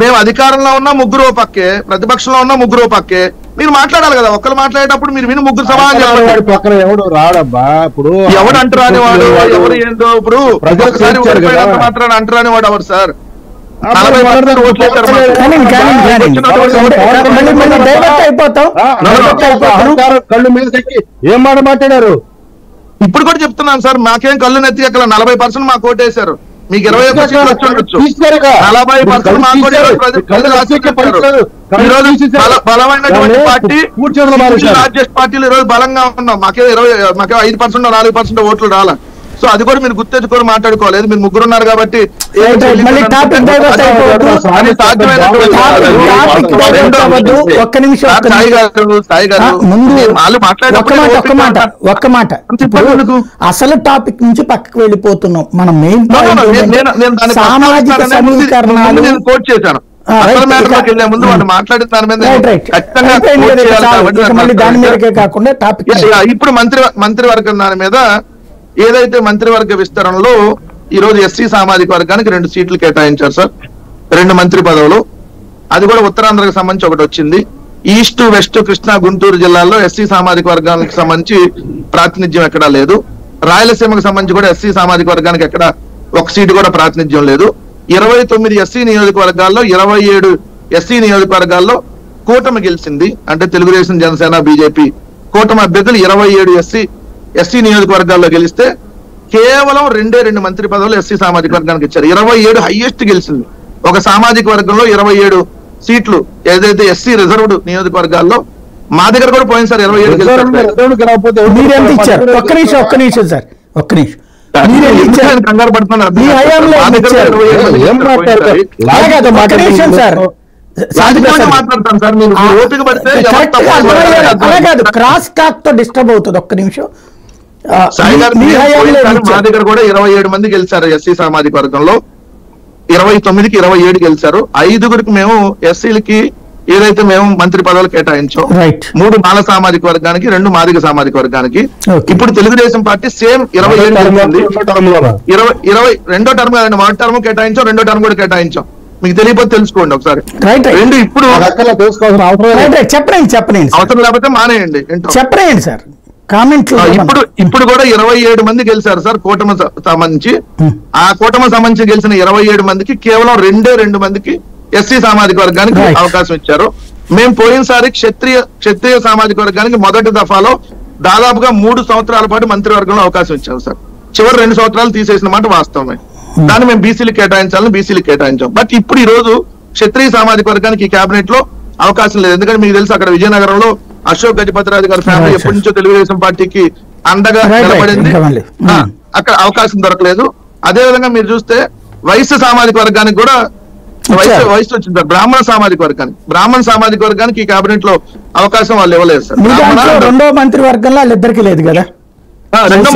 మేము అధికారంలో ఉన్న ముగ్గురు పక్కే ప్రతిపక్షంలో ఉన్న ముగ్గురు పక్కే. మీరు మాట్లాడాలి కదా ఒక్కరు మాట్లాడేటప్పుడు మీరు విని ముగ్గురు సమాధానం చెప్పండి. పక్కన ఎవడు రాడబ్బా? ఇప్పుడు ఎవడు అంటరాని వాడు ఎవరు ఏంటో ఇప్పుడు? మాత్రాన అంటరాని వాడు ఎవరు సార్? కళ్ళు మీద ఏం మాట మాట్లాడారు? ఇప్పుడు కూడా చెప్తున్నాను సార్ మాకేం కళ్ళు నెత్తి అక్కడ నలభై పర్సెంట్ మాకు ఓటేశారు. మీకు ఇరవై ఒక్క. నలభై ఈరోజు బలమైనటువంటి పార్టీ. రాజ్యస్ పార్టీలు ఈ రోజు బలంగా ఉన్నాం. మాకే ఇరవై మాకే ఐదు పర్సెంట్ నాలుగు పర్సెంట్ ఓట్లు రాలా. సో అది కూడా మీరు గుర్తెచ్చుకొని మాట్లాడుకోలేదు మీరు ముగ్గురు ఉన్నారు కాబట్టి. ఒక్క నిమిషం, సాయి. గారు సాయి గారు వాళ్ళు మాట మాట? అసలు టాపిక్ నుంచి పక్కకు వెళ్ళిపోతున్నాం. మనం మెయిన్ సామాజిక సమీకరణాలు కోట్ చేశాను. ఇప్పుడు మంత్రి మంత్రివర్గం దాని మీద ఏదైతే మంత్రివర్గ విస్తరణలో ఈ రోజు ఎస్సీ సామాజిక వర్గానికి రెండు సీట్లు కేటాయించారు సార్ రెండు మంత్రి పదవులు. అది కూడా ఉత్తరాంధ్రకు సంబంధించి ఒకటి వచ్చింది. ఈస్ట్ వెస్ట్ కృష్ణా గుంటూరు జిల్లాల్లో ఎస్సీ సామాజిక వర్గానికి సంబంధించి ప్రాతినిధ్యం ఎక్కడా లేదు. రాయలసీమకు సంబంధించి కూడా ఎస్సీ సామాజిక వర్గానికి ఎక్కడ ఒక సీటు కూడా ప్రాతినిధ్యం లేదు. ఇరవై తొమ్మిది ఎస్సీ నియోజకవర్గాల్లో ఇరవై ఏడు ఎస్సీ నియోజకవర్గాల్లో కూటమి గెలిచింది. అంటే తెలుగుదేశం జనసేన బీజేపీ కూటమి అభ్యర్థులు ఇరవై ఏడు ఎస్సీ ఎస్సీ నియోజకవర్గాల్లో గెలిస్తే కేవలం రెండే రెండు మంత్రి పదవులు ఎస్సీ సామాజిక వర్గానికి ఇచ్చారు. ఇరవై ఏడు హైయెస్ట్ గెలిచింది. ఒక సామాజిక వర్గంలో ఇరవై ఏడు సీట్లు ఏదైతే ఎస్సీ రిజర్వ్డ్ నియోజకవర్గాల్లో మా దగ్గర కూడా పోయింది సార్ ఇరవై ఏడు ఒక్క నిమిషం ఒక్క నిమిషం సార్ ఒక్క నిమిషం. కంగారు పడుతున్నారు. క్రాస్ టాక్తో డిస్టర్బ్ అవుతుంది. ఒక్క నిమిషం. మీ. దగ్గర కూడా ఇరవై ఏడు మంది గెలిచారు ఎస్సీ సామాజిక వర్గంలో. ఇరవై తొమ్మిదికి ఇరవై ఏడు గెలిచారు. ఐదుగురికి మేము ఎస్సీలకి ఏదైతే మేము మంత్రి పదవులు కేటాయించాం రైట్ మూడు మాల సామాజిక వర్గానికి రెండు మాదిగ సామాజిక వర్గానికి. ఇప్పుడు తెలుగుదేశం పార్టీ సేమ్ ఇరవై ఏడు ఇరవై ఇరవై రెండో టర్మ్ కాదండి మొదటి టర్మ్ కేటాయించాం రెండో టర్మ్ కూడా కేటాయించాం. మీకు తెలియకపోతే తెలుసుకోండి ఒకసారి. రెండు ఇప్పుడు చెప్పండి చెప్పండి సార్. అవసరం లేకపోతే మానేయండి ఏంటో చెప్పండి సార్ ఇప్పుడు ఇప్పుడు కూడా ఇరవై ఏడు మంది గెలిచారు సార్ కూటమి సంబంధించి. Hmm. ఆ కూటమి సంబంధించి గెలిచిన ఇరవై ఏడు మందికి కేవలం రెండే రెండు మందికి ఎస్సీ సామాజిక వర్గానికి. అవకాశం ఇచ్చారు. మేము పోయినసారి క్షత్రియ క్షత్రియ సామాజిక వర్గానికి మొదటి దఫాలో దాదాపుగా మూడు సంవత్సరాల పాటు మంత్రివర్గంలో అవకాశం ఇచ్చాం సార్. చివరి రెండు సంవత్సరాలు తీసేసిన మాట వాస్తవమే. దాన్ని మేము బీసీలు కేటాయించాలని బీసీలు కేటాయించాం. బట్ ఇప్పుడు ఈ రోజు క్షత్రియ సామాజిక వర్గానికి ఈ కేబినెట్లో అవకాశం లేదు. ఎందుకంటే మీకు తెలుసు అక్కడ విజయనగరంలో అశోక్ గజపతిరాజు గారి ఫ్యామిలీ ఎప్పటి. నుంచో తెలుగుదేశం పార్టీకి అండగా. నిలబడింది. Hmm. అక్కడ అవకాశం దొరకలేదు. అదే విధంగా మీరు చూస్తే వైశ్య సామాజిక వర్గానికి కూడా వయసు. వయసు వచ్చింది సార్. బ్రాహ్మణ సామాజిక వర్గానికి. బ్రాహ్మణ సామాజిక వర్గానికి ఈ కేబినెట్లో అవకాశం వాళ్ళు ఇవ్వలేదు సార్. రెండో మంత్రి వర్గంలో వాళ్ళిద్దరికి లేదు కదా? రెండో